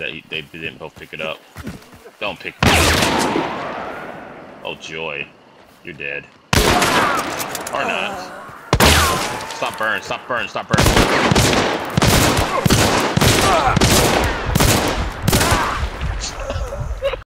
that he, they didn't both pick it up. Don't pick it up. Oh, joy. You're dead. Or not. Stop burn, stop burn, stop burn.